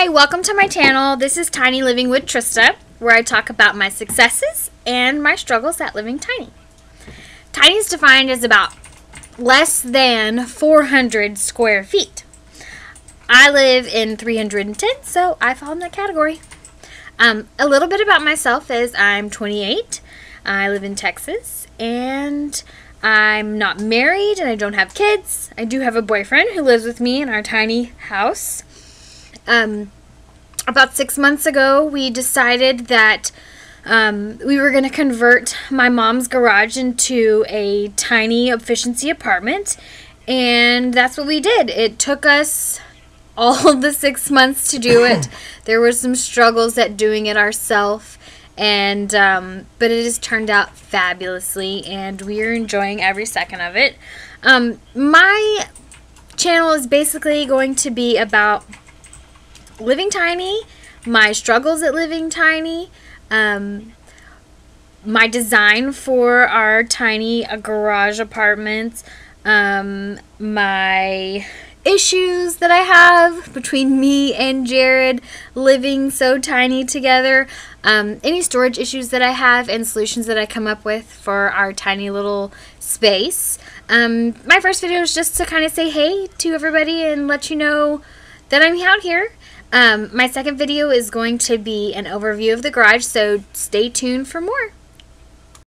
Hi, welcome to my channel. This is Tiny Living with Trista, where I talk about my successes and my struggles at living tiny. Tiny is defined as about less than 400 square feet. I live in 310, so I fall in that category. Um, a little bit about myself is I'm 28. I live in Texas, and I'm not married, and I don't have kids. I do have a boyfriend who lives with me in our tiny house. Um, about six months ago, we decided that um, we were going to convert my mom's garage into a tiny efficiency apartment, and that's what we did. It took us all the six months to do it. there were some struggles at doing it ourselves, and um, but it has turned out fabulously, and we are enjoying every second of it. Um, my channel is basically going to be about living tiny, my struggles at living tiny, um, my design for our tiny uh, garage apartments, um, my issues that I have between me and Jared living so tiny together, um, any storage issues that I have, and solutions that I come up with for our tiny little space. Um, my first video is just to kind of say hey to everybody and let you know that I'm out here. Um, my second video is going to be an overview of the garage, so stay tuned for more.